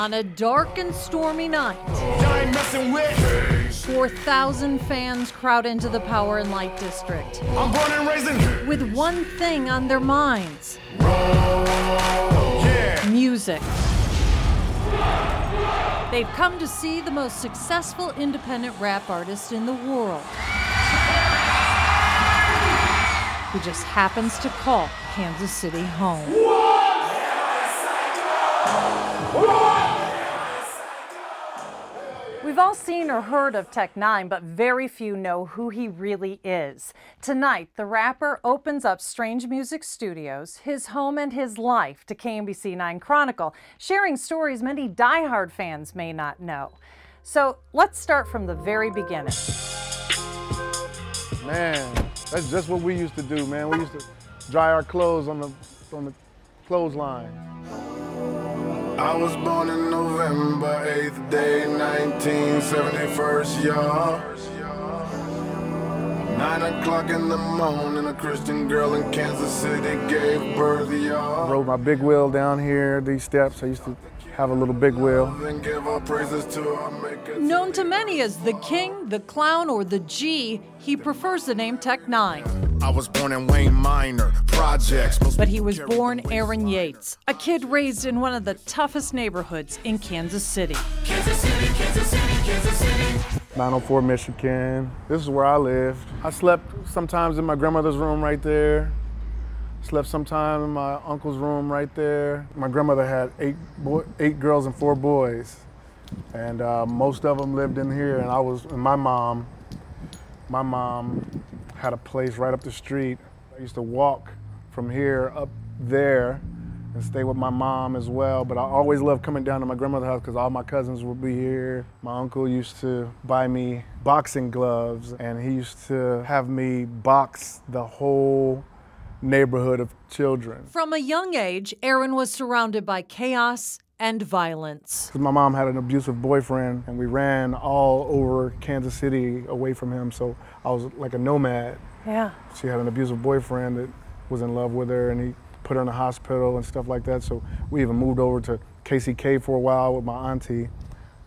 On a dark and stormy night, 4,000 fans crowd into the Power and Light District. I'm born and raised in. With one thing on their minds Yeah. music. They've come to see the most successful independent rap artist in the world. Who just happens to call Kansas City home. We've all seen or heard of Tech Nine, but very few know who he really is. Tonight, the rapper opens up Strange Music Studios, his home and his life, to KMBC 9 Chronicle, sharing stories many diehard fans may not know. So let's start from the very beginning. Man, that's just what we used to do, man. We used to dry our clothes on the on the clothesline. I was born in November 8th day, 1971st, y'all. Nine o'clock in the morning, a Christian girl in Kansas City gave birth, y'all. Rode my big wheel down here, these steps. I used to have a little big wheel. Then give all praises to our maker. Known to many as the King, the Clown, or the G, he prefers the name Tech Nine. I was born in Wayne Miner Projects. But he was born Aaron Yates, a kid raised in one of the toughest neighborhoods in Kansas City. 904 Michigan. This is where I lived. I slept sometimes in my grandmother's room right there. Slept sometime in my uncle's room right there. My grandmother had eight boy, eight girls and four boys, and uh, most of them lived in here. And I was, and my mom, my mom had a place right up the street. I used to walk from here up there and stay with my mom as well. But I always loved coming down to my grandmother's house because all my cousins would be here. My uncle used to buy me boxing gloves, and he used to have me box the whole neighborhood of children. From a young age, Aaron was surrounded by chaos and violence. My mom had an abusive boyfriend, and we ran all over Kansas City away from him. So I was like a nomad. Yeah. She had an abusive boyfriend that was in love with her, and he put her in the hospital and stuff like that. So we even moved over to KCK for a while with my auntie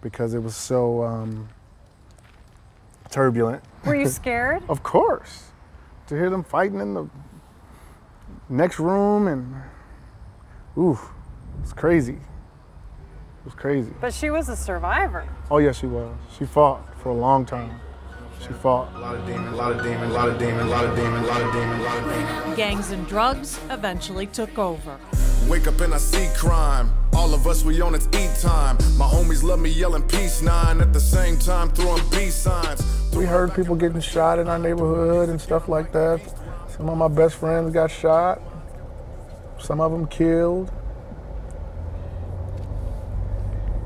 because it was so um, turbulent. Were you scared? Of course, to hear them fighting in the next room and ooh, it's crazy. It was crazy. But she was a survivor. Oh yes, she was. She fought for a long time. She fought. A lot of demon, a lot of demon, a lot of demon, a lot of demon, a lot of demon, a lot of demon. Gangs and drugs eventually took over. Wake up and I see crime. All of us, we on it's eat time. My homies love me yelling peace nine at the same time throwing B signs. We heard people getting shot in our neighborhood and stuff like that. Some of my best friends got shot. Some of them killed.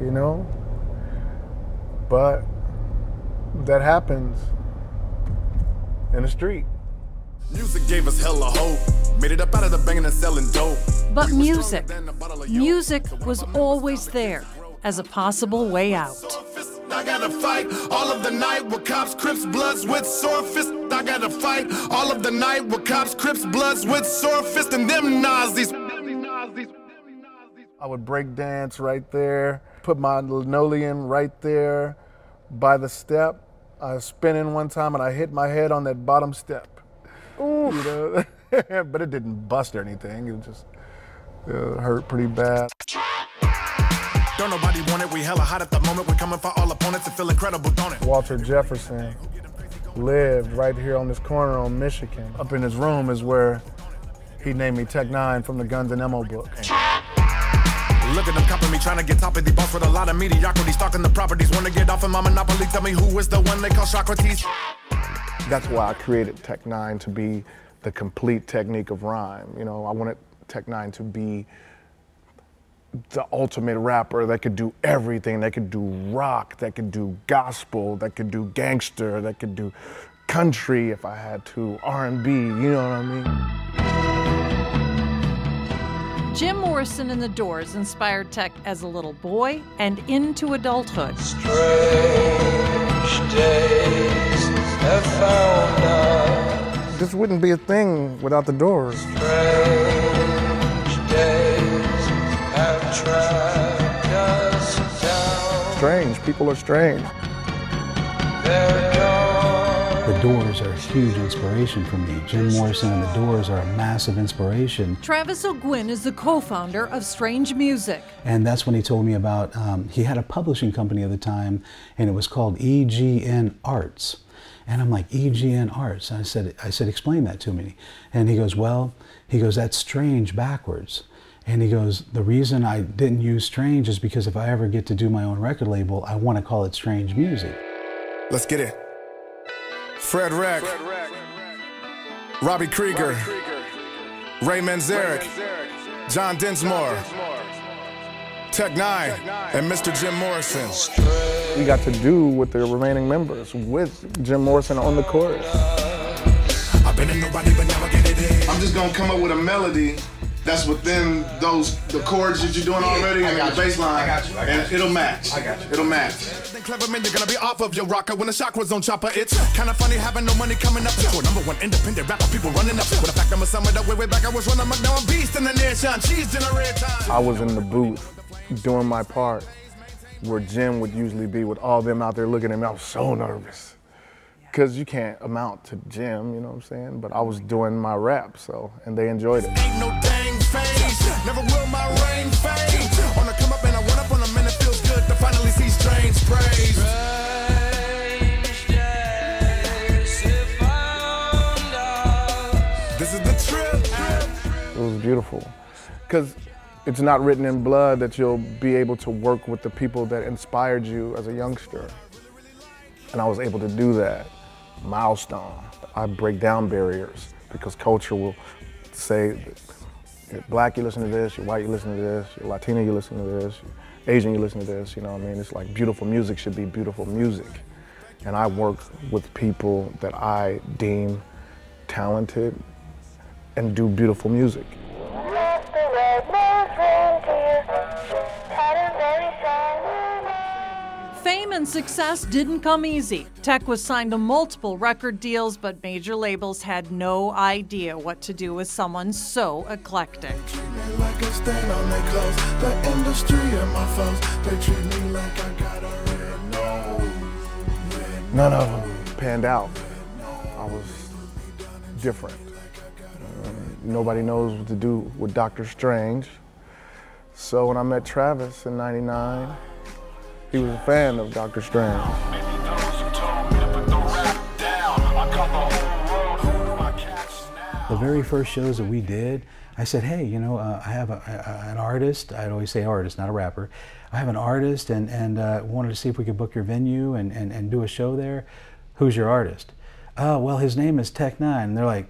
You know? But that happens in the street. Music gave us hella hope. Made it up out of the banging and selling dope. But We music, stronger than a bottle of music was always there as a possible way out. I gotta fight all of the night with cops, crips, bloods with sore fist. I gotta fight all of the night with cops, crips, bloods with sore fist and them Nazis. I would break dance right there, put my linoleum right there by the step. I was spinning one time and I hit my head on that bottom step. You know? but it didn't bust or anything. It just uh, hurt pretty bad. Don't nobody want it. We hella hot at the moment. We're coming for all opponents and feel incredible, don't it? Walter Jefferson lived right here on this corner on Michigan. Up in his room is where he named me Tech Nine from the Guns and Ammo book. Look at them copping me, trying to get top of the boss with a lot of mediocrity. Stalking the properties, wanna get off of my monopoly. Tell me who is the one they call Socrates. That's why I created Tech Nine to be the complete technique of rhyme. You know, I wanted Tech Nine to be the ultimate rapper that could do everything. That could do rock, that could do gospel, that could do gangster, that could do country if I had to, R&B, you know what I mean? Jim Morrison and the Doors inspired Tech as a little boy and into adulthood. Strange days have found us. This wouldn't be a thing without the doors. Strange days have trapped us people are strange. The Doors are a huge inspiration for me. Jim Morrison and the Doors are a massive inspiration. Travis O'Guin is the co founder of Strange Music. And that's when he told me about, um, he had a publishing company at the time, and it was called EGN Arts. And I'm like, Egnarts. And I said, I said, explain that to me. And he goes, well, he goes, that's strange backwards. And he goes, the reason I didn't use strange is because if I ever get to do my own record label, I want to call it strange music. Let's get it. Fred Reck, Robby Krieger, Ray Manzarek, John Densmore, Tech Nine, and Mr. Jim Morrison. We got to do with the remaining members with Jim Morrison on the chorus. I've been in nobody but never get it in. I'm just gonna come up with a melody that's within those the chords that you're doing already and the bass line. I got you. I got and you. it'll match. I got you. It'll match. Clever man, you're gonna be off of your rocker when the chakra's on chopper. It's kinda funny having no money coming up. For number one independent rapper, people running up. With the fact I'm a summer that way, way back, I was running up. Now I'm beast in the nation, cheese in a red time. I was in the booth doing my part where Jim would usually be with all them out there looking at me. I was so nervous. Because you can't amount to Jim, you know what I'm saying? But I was doing my rap, so, and they enjoyed it. Never will my reign fade. Come up and I went up on a minute, feels good to finally see strange praise. This is the trip. It was beautiful. Because it's not written in blood that you'll be able to work with the people that inspired you as a youngster. And I was able to do that. Milestone. I break down barriers because culture will say, you're black, you listen to this, you're white, you listen to this, you're Latino, you listen to this, you're Asian, you listen to this, you know what I mean? It's like beautiful music should be beautiful music. And I work with people that I deem talented and do beautiful music. Fame and success didn't come easy. Tech was signed to multiple record deals, but major labels had no idea what to do with someone so eclectic. Like a stain on their clothes. The industry and my foes, they treat me like I got a red nose. None of them panned out. I was different. Um, nobody knows what to do with Doctor Strange. So when I met Travis in 99, he was a fan of Doctor Strange. The very first shows that we did, I said, hey, you know, uh, I have a, a, an artist. I'd always say artist, not a rapper. I have an artist and, and uh, wanted to see if we could book your venue and, and, and do a show there. Who's your artist? Oh, well, his name is Tech Nine. And they're like,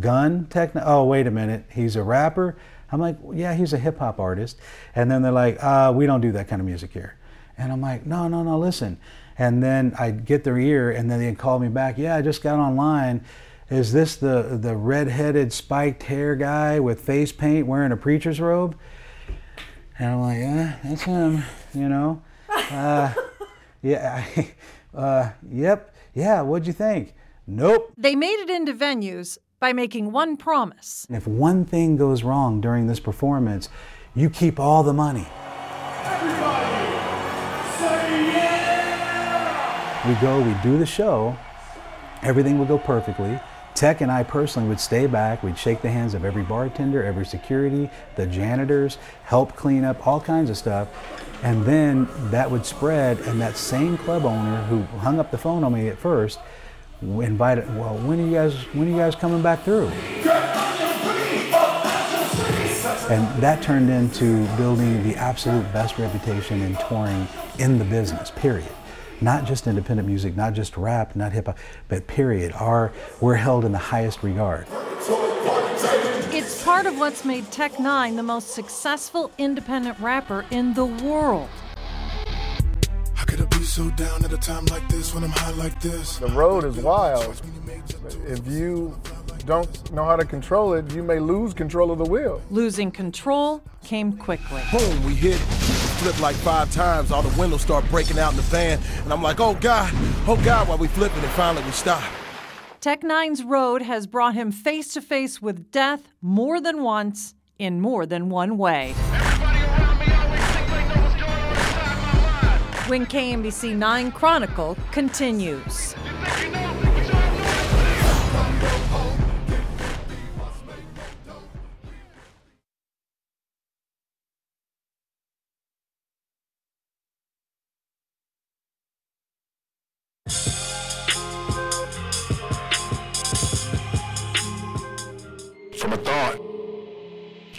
Gun Tech Nine? Oh, wait a minute. He's a rapper? I'm like, yeah, he's a hip hop artist. And then they're like, uh, we don't do that kind of music here. And I'm like, no, no, no, listen. And then I'd get their ear and then they'd call me back, yeah, I just got online. Is this the, the red-headed spiked hair guy with face paint wearing a preacher's robe? And I'm like, yeah, that's him, you know. Uh, yeah, uh, yep, yeah, what'd you think? Nope. They made it into venues by making one promise. And if one thing goes wrong during this performance, you keep all the money. We go, we do the show, everything would go perfectly. Tech and I personally would stay back, we'd shake the hands of every bartender, every security, the janitors, help clean up, all kinds of stuff. And then that would spread, and that same club owner who hung up the phone on me at first invited, well, when are you guys, when are you guys coming back through? And that turned into building the absolute best reputation in touring in the business, period. Not just independent music, not just rap, not hip hop, but period. are we're held in the highest regard. It's part of what's made Tech Nine the most successful independent rapper in the world. How could I be so down at a time like this when I'm high like this? The road is wild. If you don't know how to control it, you may lose control of the wheel. Losing control came quickly. Boom, we hit. Flip like five times. All the windows start breaking out in the van. And I'm like, oh God, oh God, while we flipping and finally we stop. Tech Nine's road has brought him face to face with death more than once in more than one way. when KMBC 9 Chronicle continues. From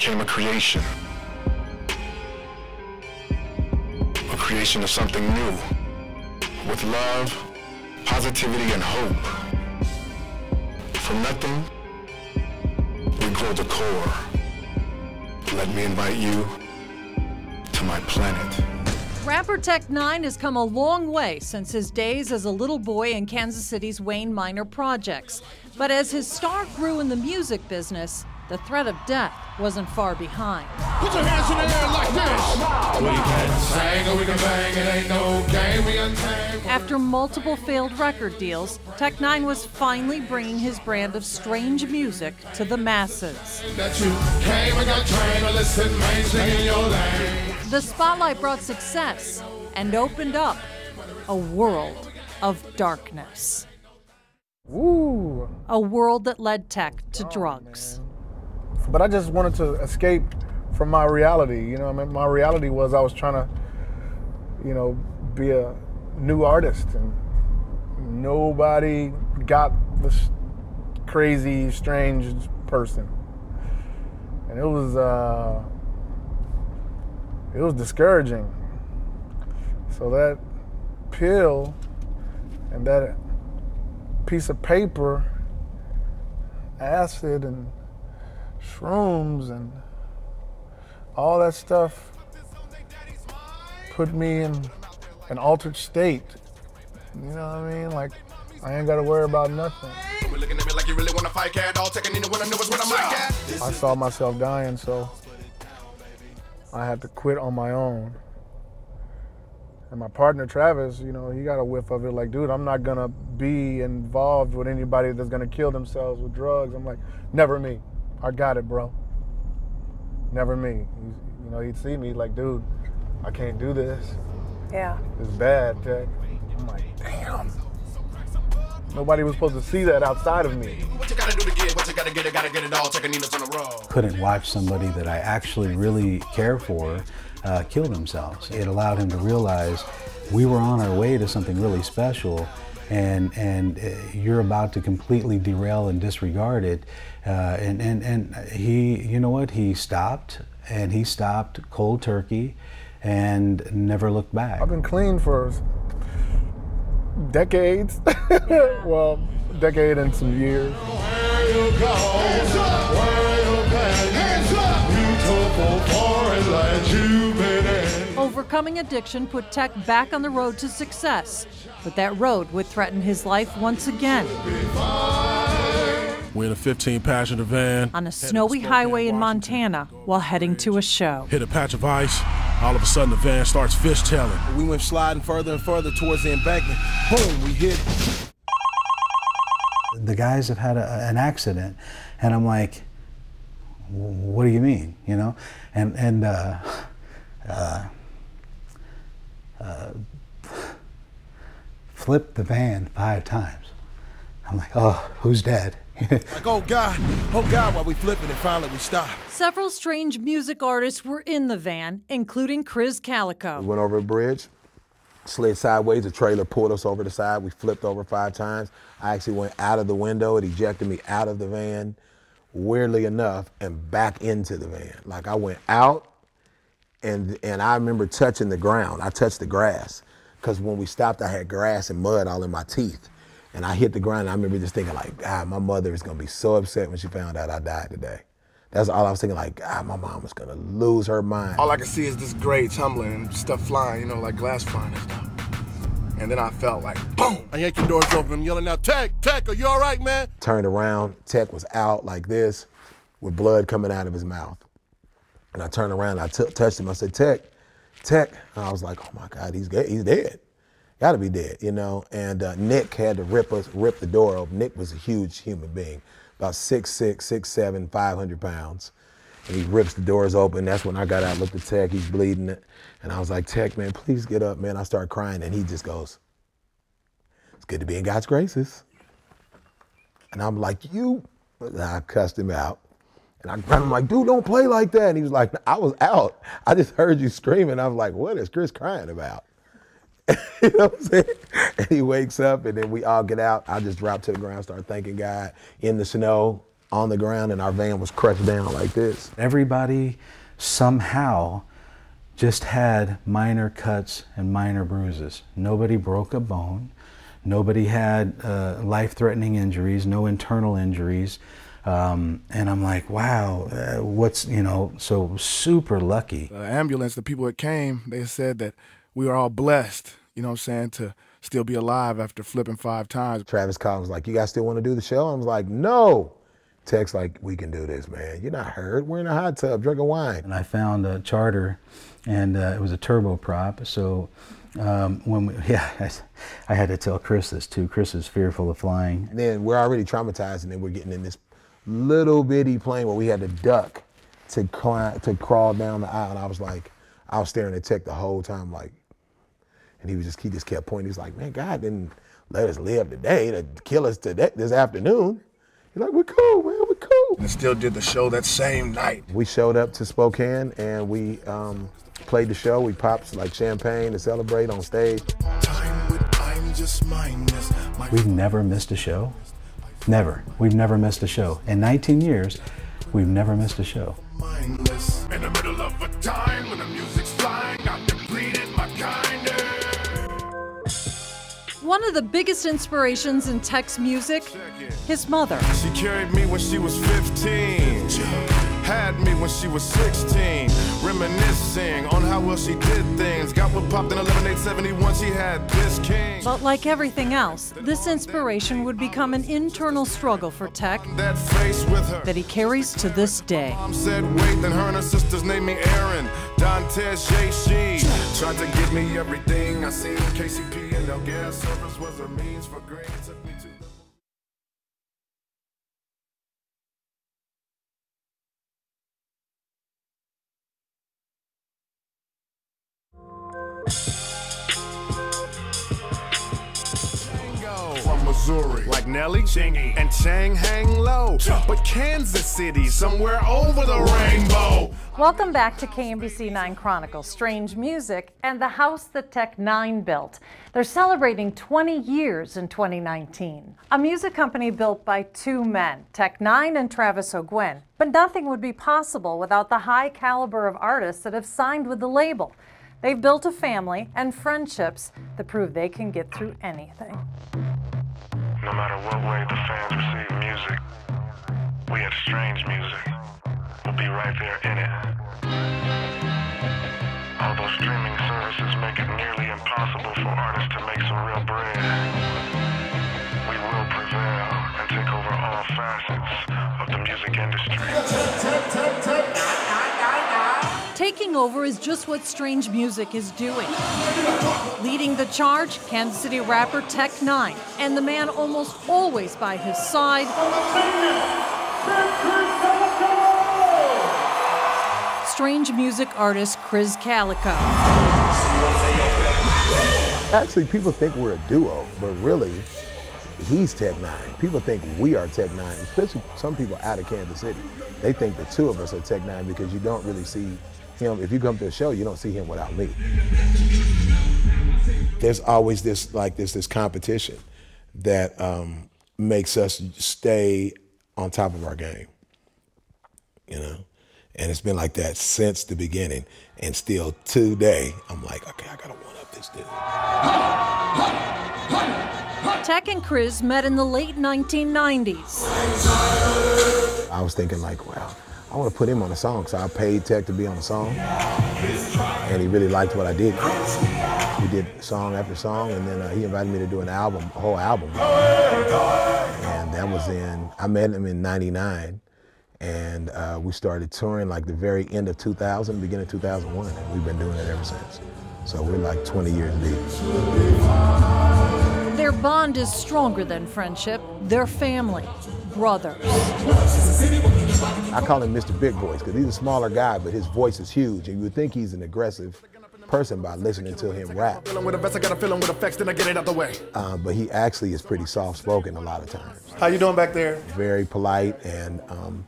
came a creation. A creation of something new. With love, positivity, and hope. From nothing, we grow the core. Let me invite you to my planet. Rapper Tech Nine has come a long way since his days as a little boy in Kansas City's Wayne Miner projects. But as his star grew in the music business, the threat of death wasn't far behind. Put your hands in the air like this. We can sing or we can bang. It ain't no game. We untamed. After multiple failed record deals, Tech Nine was finally bringing his brand of strange music to the masses. That you came and got trained to listen, man, in your lane. The spotlight brought success and opened up a world of darkness. Ooh. A world that led Tech to drugs. But I just wanted to escape from my reality. You know, I mean, my reality was I was trying to, you know, be a new artist, and nobody got this crazy, strange person, and it was uh, it was discouraging. So that pill and that piece of paper, acid and shrooms and all that stuff put me in an altered state. You know what I mean? Like I ain't gotta worry about nothing. You looking at me like you really wanna fight, cat. All taking in when I know it's what I'm like, cat. I saw myself dying, so I had to quit on my own. And my partner Travis, you know, he got a whiff of it. Like, dude, I'm not gonna be involved with anybody that's gonna kill themselves with drugs. I'm like, never me. I got it, bro. Never me. He's, you know, he'd see me like, dude, I can't do this. Yeah. It's bad, Tech. I'm like, damn. Nobody was supposed to see that outside of me. What you gotta do to get? What you gotta get? It gotta get it all. Taking Nina's on the road. couldn't watch somebody that I actually really care for uh, kill themselves. It allowed him to realize we were on our way to something really special, and and uh, you're about to completely derail and disregard it. Uh, and and and he, you know what? He stopped, and he stopped cold turkey, and never looked back. I've been clean for decades. well, decade and some years. Where you go? Hands up. Where you been? Hands up. Beautiful foreign land you've been in. Overcoming addiction put Tech back on the road to success, but that road would threaten his life once again. We're in a 15 passenger van. On a snowy highway in Montana while heading to a show. Hit a patch of ice. All of a sudden, the van starts fishtailing. We went sliding further and further towards the embankment. Boom, we hit. the guys have had a, an accident and i'm like what do you mean you know and and uh, uh, uh, flipped the van five times i'm like oh who's dead Like, oh God, oh God, while we flipping it, finally we stopped. Several strange music artists were in the van, including Krizz Kaliko. We went over a bridge, slid sideways. The trailer pulled us over the side. We flipped over five times. I actually went out of the window. It ejected me out of the van, weirdly enough, and back into the van. Like I went out, and and I remember touching the ground. I touched the grass, because when we stopped, I had grass and mud all in my teeth. And I hit the ground. And I remember just thinking like, God, my mother is gonna be so upset when she found out I died today. That's all I was thinking. Like, God, my mom was gonna lose her mind. All I could see is this grade tumbling and stuff flying, you know, like glass flying and stuff. And then I felt like, boom! I yanked the doors open. I'm yelling out, Tech, Tech, are you all right, man? turned around. Tech was out like this with blood coming out of his mouth. And I turned around and I t- touched him. I said, Tech, Tech. And I was like, oh my God, he's, ga- he's dead. Gotta be dead, you know? And uh, Nick had to rip us, rip the door open. Nick was a huge human being, about six six, six seven, five hundred pounds. And he rips the doors open. That's when I got out, looked at Tech, he's bleeding. And I was like, Tech, man, please get up, man. I start crying, and he just goes, It's good to be in God's graces. And I'm like, You. And I cussed him out. And I grabbed him like, dude, don't play like that. And he was like, I was out. I just heard you screaming. I was like, what is Krizz crying about? you know what I'm saying? And he wakes up and then we all get out. I just drop to the ground, start thanking God in the snow, on the ground, and our van was crushed down like this. Everybody somehow just had minor cuts and minor bruises. Nobody broke a bone. Nobody had uh, life threatening injuries, no internal injuries. Um, and I'm like, wow, uh, what's, you know, so super lucky. The ambulance, the people that came, they said that we were all blessed, you know what I'm saying, to still be alive after flipping five times. Travis Collins like, you guys still want to do the show? I was like, no. Tech's like, we can do this, man. You're not hurt. We're in a hot tub drinking wine. And I found a charter, and uh, it was a turboprop. So um, when we, yeah, I, I, had to tell Krizz this too. Krizz is fearful of flying. And then we're already traumatized, and then we're getting in this little bitty plane where we had to duck to climb, to crawl down the aisle. And I was like, I was staring at Tech the whole time, like, and he was just he just kept pointing. He's like, man, God didn't let us live today to kill us today this afternoon. He's like, we're cool, man, we're cool. And still did the show that same night. We showed up to Spokane and we um, played the show. We popped like champagne to celebrate on stage. We've never missed a show. Never. We've never missed a show. In 19 years, we've never missed a show. One of the biggest inspirations in Tech's music, his mother. She carried me when she was 15 had me when she was 16. Reminiscing on how well she did things. Got what popped in 11871, she had this king. But like everything else, this inspiration would become an internal struggle for Tech that, face with her. that he carries to this day. Mom said, wait, then her and her sisters named me Aaron. Dantes, she tried to give me everything I seen. KCP and no gas service was a means for green. Took me to Missouri, like Nelly, Chingy, and Chang hang low. But Kansas City, somewhere over the rainbow. Welcome back to KMBC 9 Chronicles, Strange Music, and the house that Tech N9ne built. They're celebrating 20 years in 2019. A music company built by two men, Tech N9ne and Travis O'Guin. But nothing would be possible without the high caliber of artists that have signed with the label. They've built a family and friendships that prove they can get through anything. No matter what way the fans receive music, we have Strange Music We'll be right there in it. Although streaming services make it nearly impossible for artists to make some real bread, we will prevail and take over all facets of the music industry. Taking over is just what Strange Music is doing. Leading the charge, Kansas City rapper Tech N9ne, and the man almost always by his side. Strange music artist Krizz Kaliko. Actually, people think we're a duo, but really, he's Tech N9ne. People think we are Tech N9ne, especially some people out of Kansas City. They think the two of us are Tech N9ne because you don't really see him. If you come to a show, you don't see him without me. There's always this like this this competition that um, makes us stay on top of our game. You know, and it's been like that since the beginning, and still today, I'm like, okay, I gotta one up this dude. Tech and Krizz met in the late 1990s. I was thinking like, wow, I want to put him on a song, so I paid Tech to be on the song, and he really liked what I did. We did song after song, and then uh, he invited me to do an album, a whole album. And that was in, I met him in 99, and uh, we started touring like the very end of 2000, beginning of 2001, and we've been doing it ever since. So we're like 20 years deep. Their bond is stronger than friendship. They're family, brothers. I call him Mr. Big Voice because he's a smaller guy, but his voice is huge, and you would think he's an aggressive person by listening to him rap. Feeling with a vest, I got a feeling with effects, then I get it out the way. Uh, but he actually is pretty soft-spoken a lot of times. How you doing back there? Very polite and um,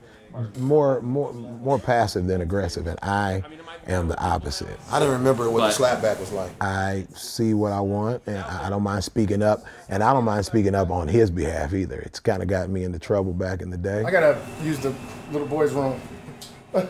more more more passive than aggressive, and I am the opposite. I don't remember what the slapback was like. I see what I want, and I I don't mind speaking up, and I don't mind speaking up on his behalf either. It's kind of got me into trouble back in the day. I gotta use the little boy's room.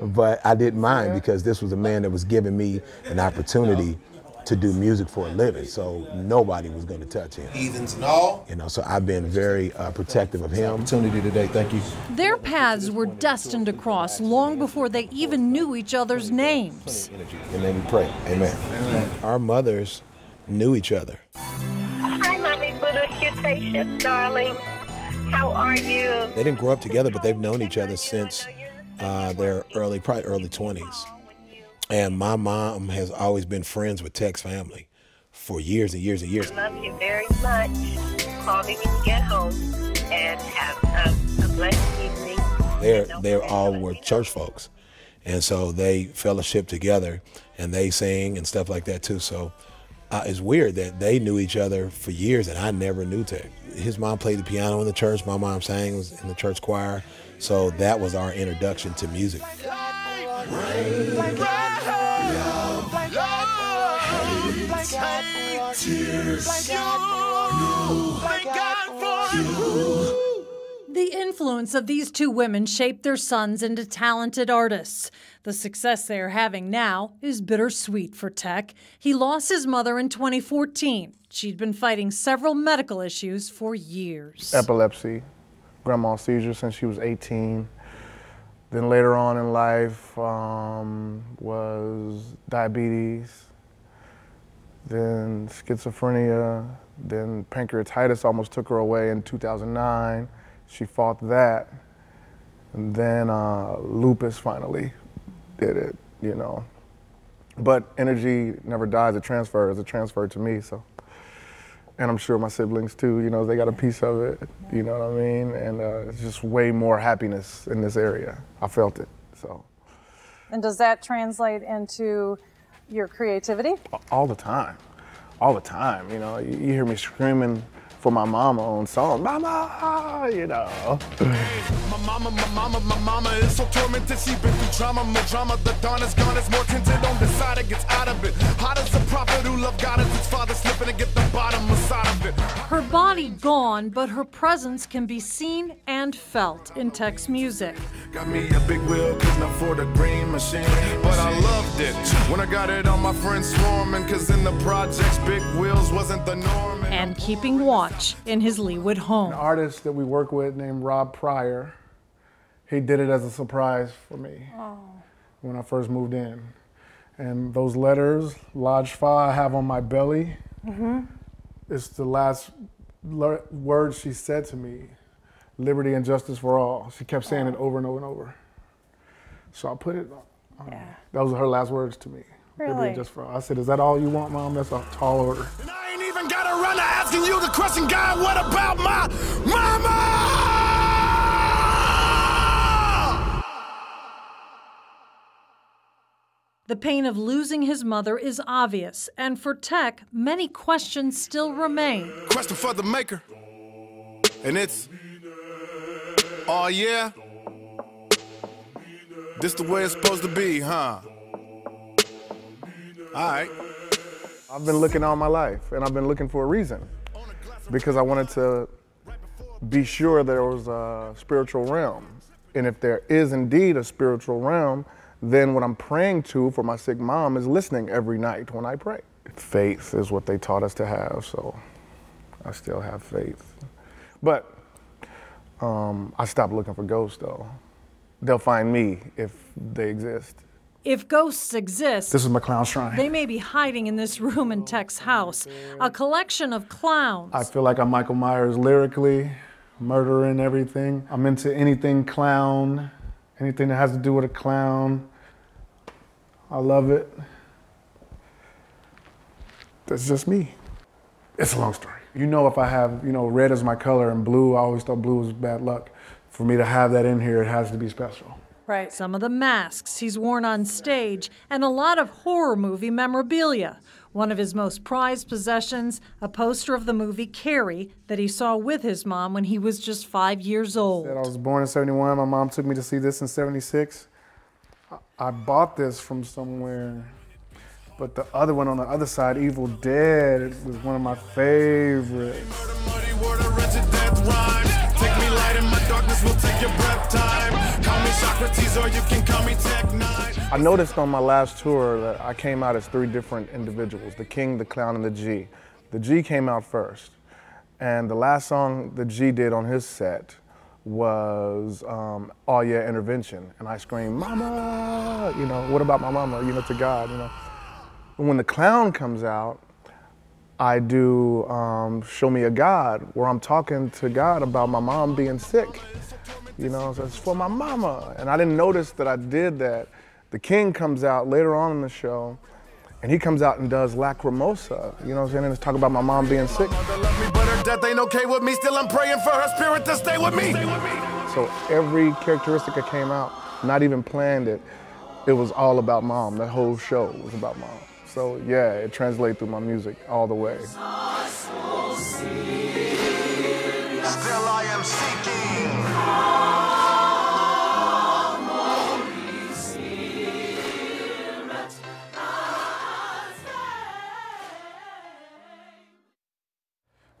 but I didn't mind because this was a man that was giving me an opportunity to do music for a living, so nobody was going to touch him. Heathens and all. You know, so I've been very uh, protective of him. Opportunity today, thank you. Their paths were destined to cross long before they even knew each other's names. And then we pray. Amen. Our mothers knew each other. Hi, mommy, little cutaceous, darling. How are you? They didn't grow up together, but they've known each other since uh, their early, probably early 20s. And my mom has always been friends with Tech's family for years and years and years. Love you very much. Call me when you get home and have a, a blessed evening. They're they're all were church folks, and so they fellowship together and they sing and stuff like that too. So uh, it's weird that they knew each other for years and I never knew Tech. His mom played the piano in the church. My mom sang was in the church choir, so that was our introduction to music. The influence of these two women shaped their sons into talented artists. The success they are having now is bittersweet for Tech. He lost his mother in 2014. She'd been fighting several medical issues for years. Epilepsy, grand mal seizure since she was 18. Then later on in life um, was diabetes, then schizophrenia, then pancreatitis almost took her away in 2009. She fought that. And then uh, lupus finally did it, you know. But energy never dies, it transfers, it transferred to me, so. And I'm sure my siblings too, you know, they got a piece of it, you know what I mean? And uh, it's just way more happiness in this area. I felt it, so. And does that translate into your creativity? all the time, all the time. You know, you, you hear me screaming for my mama on song, mama, you know. My mama, my mama, my mama is so tormented. She been through trauma, more drama. The dawn is gone. It's more tinted on the side. It gets out of it. Hot as a prophet who loved God as his father, slipping to get the bottom side of it. Her body gone, but her presence can be seen and felt in Tech's music. Got me a big wheel, couldn't afford a green machine. But I loved it when I got it on my friends swarming. Cause in the projects, big wheels wasn't the norm. And keeping watch in his Leawood home. An artist that we work with named Rob Prior, he did it as a surprise for me oh. when I first moved in. And those letters, Lodge Fa, I have on my belly. Mm-hmm. It's the last word she said to me liberty and justice for all. She kept saying it oh. over and over and over. So I put it um, on. That was her last words to me. Liberty Really? and justice for all. I said, Is that all you want, Mom? That's a tall order. And I even got around to asking you the question, God, what about my mama? The pain of losing his mother is obvious, and for Tech, many questions still remain. Question for the maker. And it's, oh yeah? This the way it's supposed to be, huh? Alright. I've been looking all my life, and I've been looking for a reason because I wanted to be sure there was a spiritual realm. And if there is indeed a spiritual realm, then what I'm praying to for my sick mom is listening every night when I pray. Faith is what they taught us to have, so I still have faith. But um, I stopped looking for ghosts, though. They'll find me if they exist. If ghosts exist, This is my clown shrine. they may be hiding in this room in Tech's house, a collection of clowns. I feel like I'm Michael Myers lyrically, murdering everything. I'm into anything clown, anything that has to do with a clown. I love it. That's just me. It's a long story. You know, if I have, you know, red as my color and blue, I always thought blue was bad luck. for me to have that in here, it has to be special. Right. Some of the masks he's worn on stage, and a lot of horror movie memorabilia. One of his most prized possessions, a poster of the movie Carrie that he saw with his mom when he was just five years old. I was born in 71. My mom took me to see this in 76. I- I bought this from somewhere. But the other one on the other side, Evil Dead, was one of my favorites. Socrates or you can call me Tech Nine. I noticed on my last tour that I came out as three different individuals the king, the clown, and the G. The G came out first. And the last song the G did on his set was um, Oh Yeah Intervention. And I screamed, Mama! You know, what about my mama? You know, to God, you know. And when the clown comes out, I do um, Show Me a God, where I'm talking to God about my mom being sick. You know, so it's for my mama. And I didn't notice that I did that. The king comes out later on in the show, and he comes out and does Lacrimosa. You know what I'm saying? And it's talking about my mom being sick. Mother me, but her death ain't okay with me. Still, I'm praying for her spirit to stay with me. So every characteristic that came out, not even planned it, it was all about mom. That whole show was about mom. So yeah, it translated through my music all the way.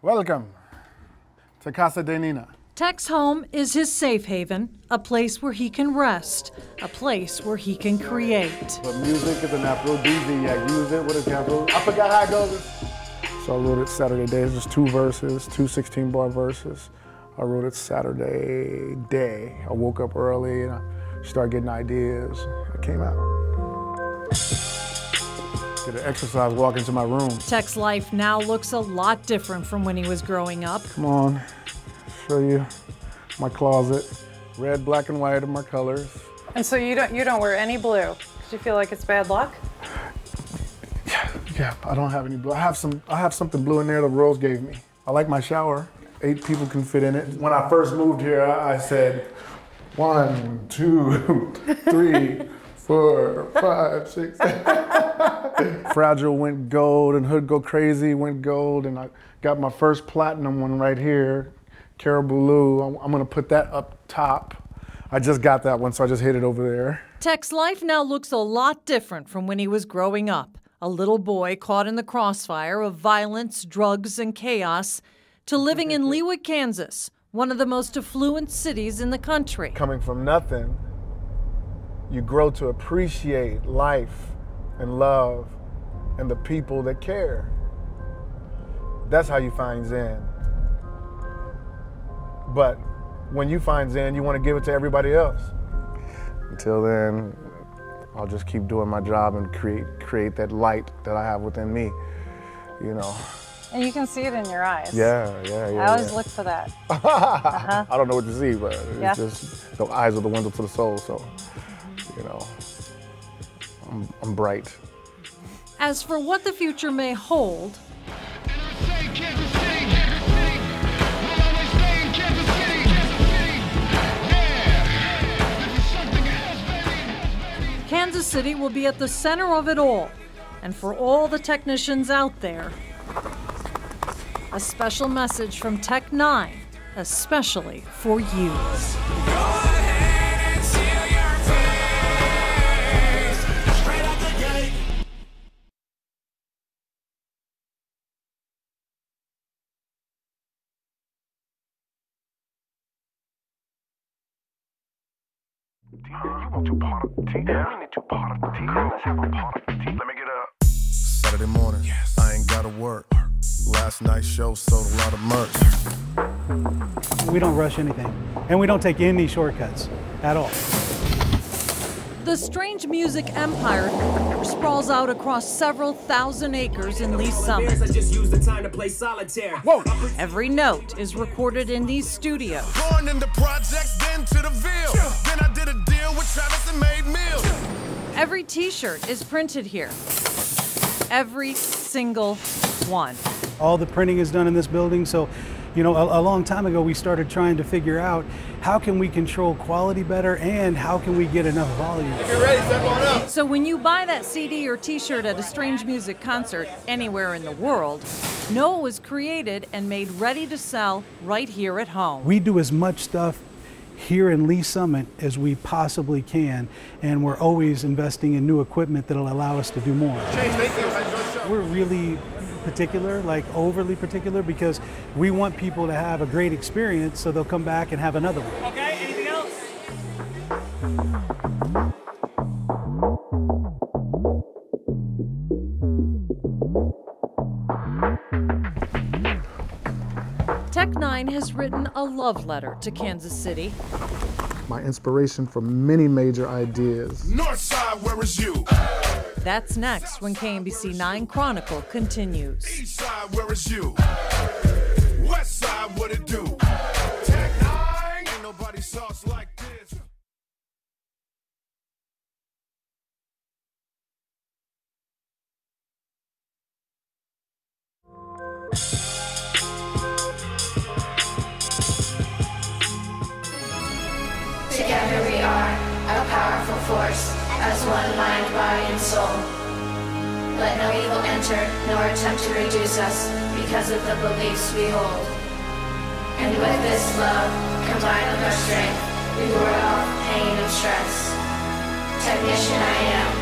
Welcome to Casa de Nina. Tech's home is his safe haven, a place where he can rest, a place where he can create. But music is an aphrodisiac. Use it with a capital. I forgot how it goes. So I wrote it Saturday day. It's just two verses, two 16 bar verses. I wrote it Saturday day. I woke up early and I started getting ideas. It came out. Did an exercise, walk into my room. Tech's life now looks a lot different from when he was growing up. Come on, show you my closet. Red, black, and white are my colors. And so you don't you don't wear any blue because you feel like it's bad luck. Yeah, yeah, I don't have any blue. I have some. I have something blue in there. The Rose gave me. I like my shower. Eight people can fit in it. When I first moved here, I I said, one, two, three, four, five, six. Fragile went gold, and Hood Go Crazy went gold, and I got my first platinum one right here, Caribou Lou. I'm, I'm gonna put that up top. I just got that one, so I just hid it over there. Tech's life now looks a lot different from when he was growing up. A little boy caught in the crossfire of violence, drugs, and chaos, to living in Leawood, Kansas, one of the most affluent cities in the country. coming from nothing, you grow to appreciate life and love and the people that care. That's how you find Zen. But when you find Zen, you want to give it to everybody else. Until then, I'll just keep doing my job and create create that light that I have within me. You know. And you can see it in your eyes. Yeah, yeah, yeah. I always yeah. look for that. uh -huh. I don't know what you see, but it's just the eyes are the window to the soul. So, you know, I'm, I'm bright. As for what the future may hold, Kansas City will be at the center of it all. And for all the technicians out there, a special message from Tech 9, especially for you. Of need of of. Let me get up. Saturday morning. I ain't gotta work. Last night's show sold a lot of merch. We don't rush anything, and we don't take any shortcuts at all. The strange music empire sprawls out across several thousand acres in Lee's Summit. I just use the time to play solitaire. Whoa! Every note is recorded in these studios. Born in the projects, then to the Ville. Then I did a deal with Travis and made meals. Every t shirt is printed here. Every single one. All the printing is done in this building, so You know, a, a long time ago, we started trying to figure out how can we control quality better and how can we get enough volume. If you're ready, step on up. So when you buy that CD or T-shirt at a Strange Music concert anywhere in the world, Noah was created and made ready to sell right here at home. We do as much stuff here in Lee's Summit as we possibly can, and we're always investing in new equipment that'll allow us to do more. We're really particular, like overly particular, because we want people to have a great experience so they'll come back and have another one. Okay, anything else? Tech Nine has written a love letter to Kansas City. My inspiration for many major ideas. Northside, where is you? That's next when KMBC 9 Chronicle continues. East side, where is you? West side, what it do? Tech nine, ain't nobody sauce like attempt us, because of the beliefs we hold. And with this love, combined with our strength, we ward off pain and stress. Technician I am,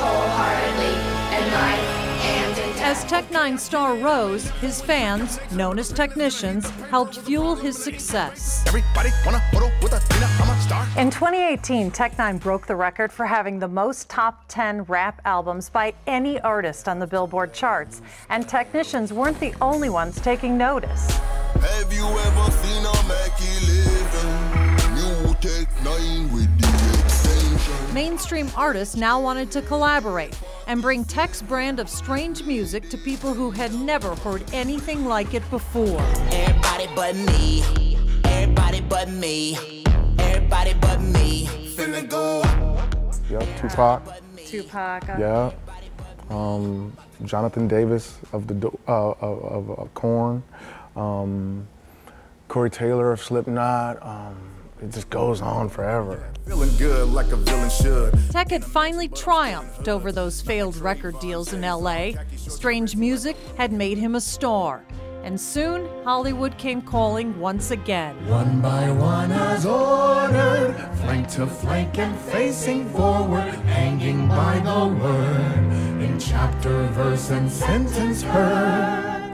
wholeheartedly, in life and in death. As Tech Nine star rose, his fans, known as technicians, helped fuel his success. Everybody wanna photo with a Tina, I'm a star. In 2018, Tech Nine broke the record for having the most top 10 rap albums by any artist on the Billboard charts. And technicians weren't the only ones taking notice. Have you ever seen a Mackie living? You take nine with the extension. Mainstream artists now wanted to collaborate and bring Tech's brand of strange music to people who had never heard anything like it before. Everybody but me. Everybody but me. Everybody but me. Finna go. Yep, Tupac. Tupac. uh, Yeah. Um, Jonathan Davis of the Do- uh, of, of, of Korn. Um, Corey Taylor of Slipknot. Um, it just goes on forever. Feeling good like a villain should. Tech had finally triumphed over those failed record deals in LA. Strange music had made him a star. And soon, Hollywood came calling once again. One by one as ordered, flank to flank and facing forward, hanging by the word, in chapter, verse, and sentence heard.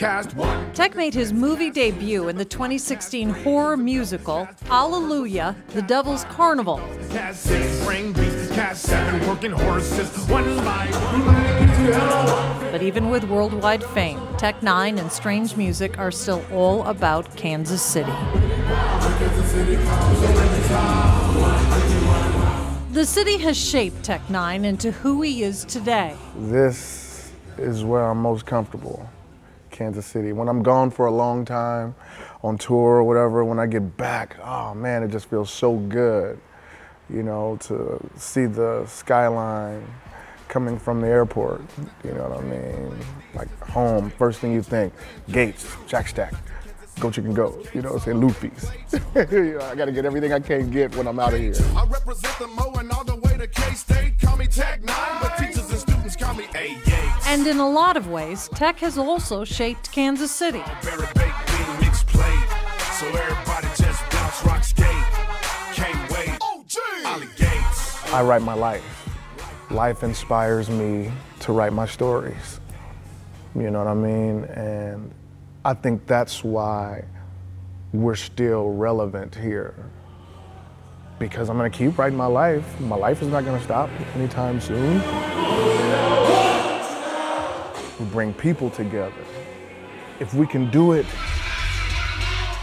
Cast one. Tech made his movie debut in the 2016 horror musical Alleluia, The Devil's Carnival. Cast six, bring beasts, cast seven, working horses, one by one. But even with worldwide fame, Tech Nine and Strange Music are still all about Kansas City. The city has shaped Tech Nine into who he is today. This is where I'm most comfortable, Kansas City. When I'm gone for a long time on tour or whatever, when I get back, oh man, it just feels so good, you know, to see the skyline coming from the airport. You know what I mean? Like home, first thing you think, Gates, Jack Stack, Go Chicken Go, you know what I'm saying? Luffy's. you know, I gotta get everything I can get when I'm out of here. I represent the Mo and all the way to K-State. Call me Tech Nine, but teachers and students call me A. And in a lot of ways, Tech has also shaped Kansas City. Very baked bean mix plate. So everybody just bounce, rock, skate. Can't wait. Ollie Gates. I write my life. Life inspires me to write my stories. You know what I mean? And I think that's why we're still relevant here. Because I'm gonna keep writing my life. My life is not gonna stop anytime soon. Bring people together. If we can do it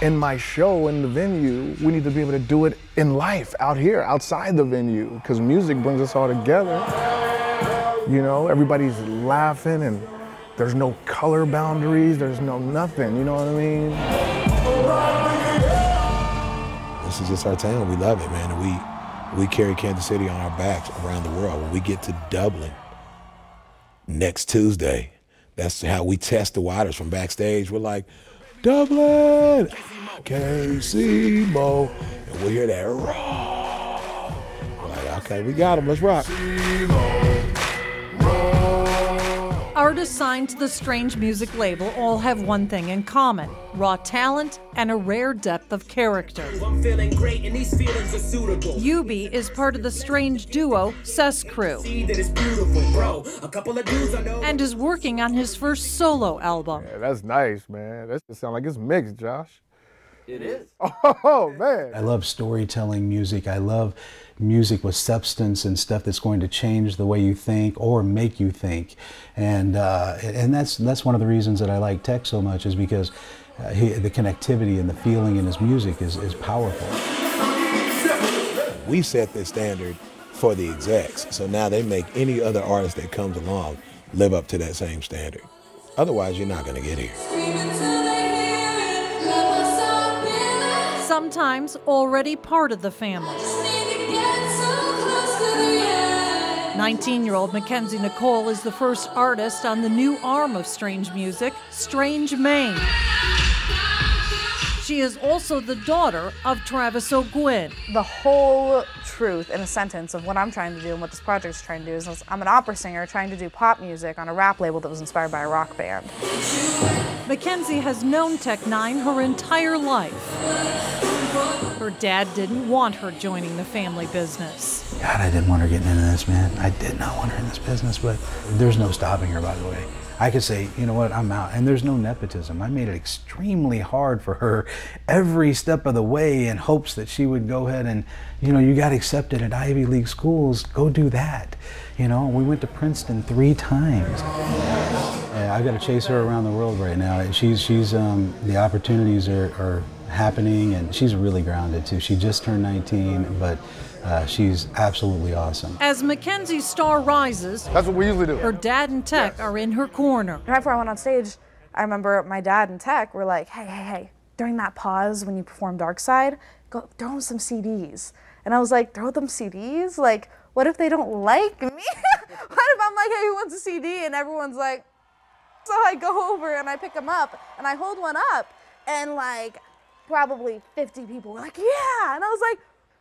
in my show in the venue, we need to be able to do it in life out here, outside the venue, because music brings us all together. You know, everybody's laughing and there's no color boundaries, there's no nothing, you know what I mean? This is just our town. We love it, man. We we carry Kansas City on our backs around the world. When we get to Dublin next Tuesday, that's how we test the waters from backstage. We're like, Dublin, Casey Mo, and we hear that raw. We're like, okay, we got him. Let's rock. Artists signed to the Strange Music label all have one thing in common raw talent and a rare depth of character. I'm feeling great and these feelings are suitable. Ubi is part of the strange duo Ces Cru See that it's beautiful, bro. A couple of dudes I know. and is working on his first solo album. Yeah, that's nice, man. That just sound like it's mixed, Josh. It is. Oh man. I love storytelling music. I love music with substance and stuff that's going to change the way you think or make you think. And uh, and that's that's one of the reasons that I like Tech so much is because uh, he, the connectivity and the feeling in his music is, is powerful. We set the standard for the execs, so now they make any other artist that comes along live up to that same standard. Otherwise, you're not going to get here. Sometimes already part of the family. 19 year old Mackenzie Nicole is the first artist on the new arm of Strange Music, Strange Main. She is also the daughter of Travis O'Guin. the whole truth in a sentence of what I'm trying to do and what this project is trying to do is I'm an opera singer trying to do pop music on a rap label that was inspired by a rock band. Mackenzie has known Tech Nine her entire life. Her dad didn't want her joining the family business. God, I didn't want her getting into this, man. I did not want her in this business, but there's no stopping her, by the way. I could say, you know what, I'm out. And there's no nepotism. I made it extremely hard for her every step of the way in hopes that she would go ahead and, you know, you got accepted at Ivy League schools, go do that. You know, we went to Princeton three times. Yeah, I got to chase her around the world right now. She's, she's, um, the opportunities are, are happening and she's really grounded too. She just turned 19, but uh, she's absolutely awesome. As Mackenzie's star rises, That's what we usually do. her dad and Tech are in her corner. Right before I went on stage, I remember my dad and Tech were like, hey, hey, hey, during that pause when you perform Dark Side, go throw them some CDs. And I was like, throw them CDs? Like, what if they don't like me? what if I'm like, hey, who wants a CD? And everyone's like, so I go over and I pick them up and I hold one up and like probably 50 people were like, yeah. And I was like,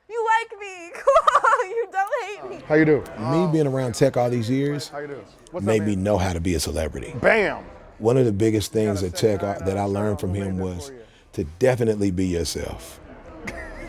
you like me. Cool. you don't hate me. How you do? Me being around tech all these years How you do? What's made me know how to be a celebrity. Bam. One of the biggest things at Tech uh, that I learned from him was to definitely be yourself.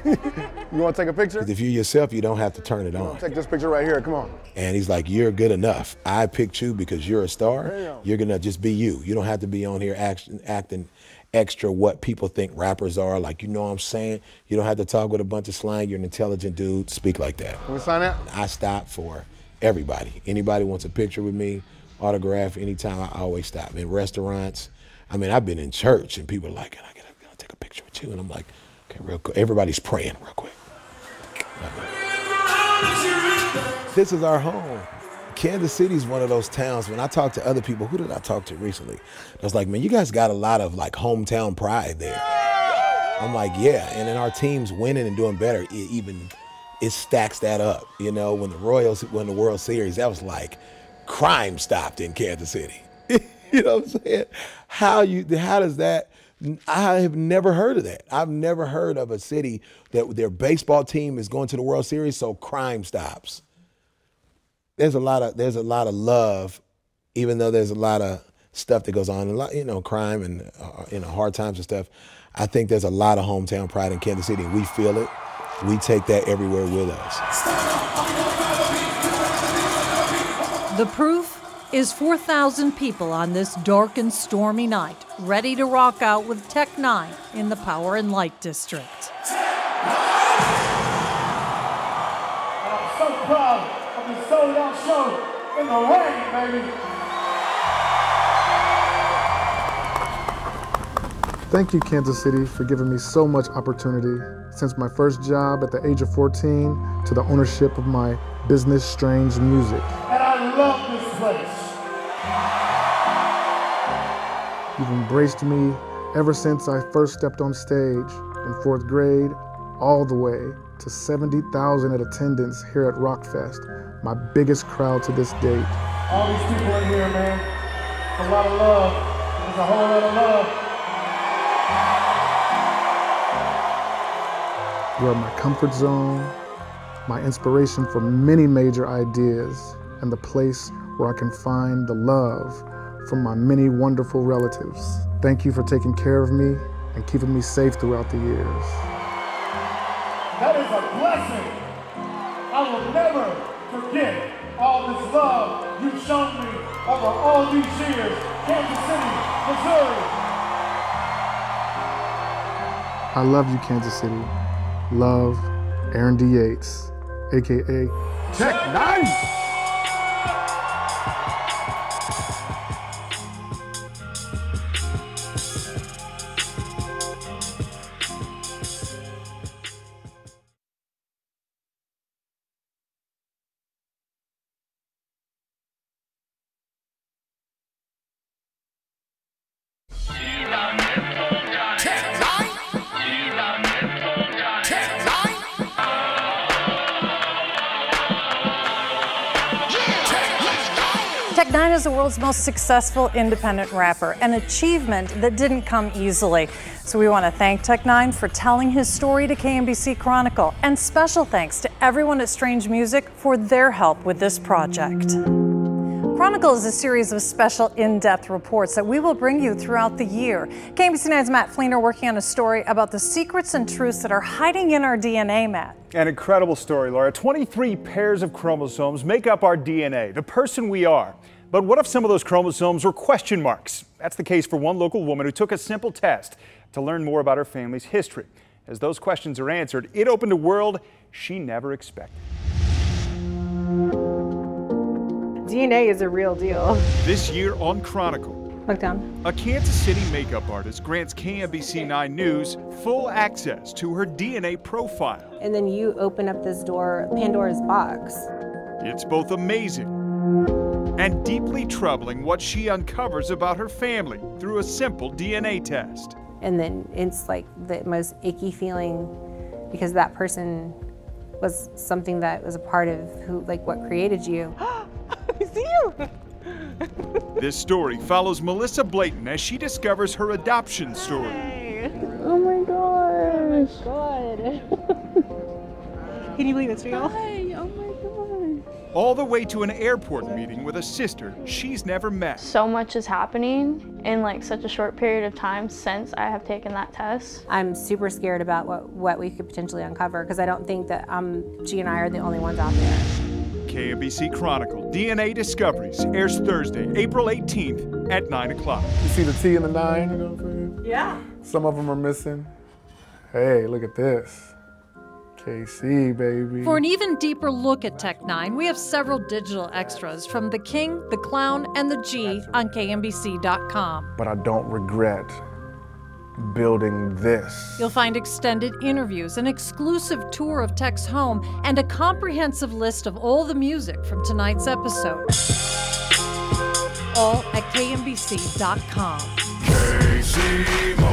You want to take a picture? 'Cause if you're yourself, you don't have to turn it on. Take this picture right here. Come on. And he's like, You're good enough. I picked you because you're a star. Damn. You're going to just be you. You don't have to be on here action, acting extra what people think rappers are. Like, you know what I'm saying? You don't have to talk with a bunch of slang. You're an intelligent dude. Speak like that. Can we sign that? I stop for everybody. Anybody wants a picture with me, autograph, anytime, I always stop. In restaurants, I mean, I've been in church and people are like, can I, get a, can I take a picture with you? And I'm like, okay, real quick. Everybody's praying real quick. This is our home. Kansas City is one of those towns. When I talk to other people, who did I talk to recently? I was like, man, you guys got a lot of like hometown pride there. I'm like, yeah. And then our team's winning and doing better. It even it stacks that up. You know, when the Royals won the World Series, that was like crime stopped in Kansas City. you know what I'm saying? How you how does that I have never heard of that. I've never heard of a city that their baseball team is going to the World Series, so crime stops. There's a lot of there's a lot of love, even though there's a lot of stuff that goes on, a lot you know, crime and uh, you know hard times and stuff. I think there's a lot of hometown pride in Kansas City, and we feel it. We take that everywhere with us. The proof is 4,000 people on this dark and stormy night, ready to rock out with Tech 9 in the Power and Light District. Sold out show in the rain, baby. Thank you, Kansas City, for giving me so much opportunity since my first job at the age of 14 to the ownership of my business, Strange Music. And I love this place. You've embraced me ever since I first stepped on stage in fourth grade, all the way to 70,000 at attendance here at Rockfest, my biggest crowd to this date. All these people in here, man, it's a lot of love. It's a whole lot of love. Where my comfort zone, my inspiration for many major ideas, and the place where I can find the love from my many wonderful relatives. Thank you for taking care of me and keeping me safe throughout the years. Forget all this love you've shown me over all these years. Kansas City, Missouri. I love you, Kansas City. Love, Aaron D. Yates, aka Tech Nine. Most successful independent rapper, an achievement that didn't come easily. So we want to thank Tech Nine for telling his story to KMBC Chronicle, and special thanks to everyone at Strange Music for their help with this project. Chronicle is a series of special in-depth reports that we will bring you throughout the year. KMBC 9's Matt Flener working on a story about the secrets and truths that are hiding in our DNA, Matt. An incredible story, Laura. 23 pairs of chromosomes make up our DNA, the person we are. But what if some of those chromosomes were question marks? That's the case for one local woman who took a simple test to learn more about her family's history. As those questions are answered, it opened a world she never expected. DNA is a real deal. This year on Chronicle, Look down. a Kansas City makeup artist grants KMBC 9 News full access to her DNA profile. And then you open up this door, Pandora's box. It's both amazing and deeply troubling what she uncovers about her family through a simple DNA test. And then it's like the most icky feeling because that person was something that was a part of who, like, what created you. See you. This story follows Melissa Blayton as she discovers her adoption story. Oh my gosh. God. Can you believe it's real? Hi. My god. All the way to an airport meeting with a sister she's never met. So much is happening in like such a short period of time since I have taken that test. I'm super scared about what, what we could potentially uncover because I don't think that um, G and I are the only ones out there. KMBC Chronicle DNA Discoveries airs Thursday, April 18th at 9 o'clock. You see the T and the nine, you know what I'm saying? Yeah. Some of them are missing. Hey, look at this. KC, baby. For an even deeper look at Tech Nine, we have several digital extras from The King, The Clown, and The G on KMBC.com. But I don't regret building this. You'll find extended interviews, an exclusive tour of Tech's home, and a comprehensive list of all the music from tonight's episode. All at KMBC.com. KC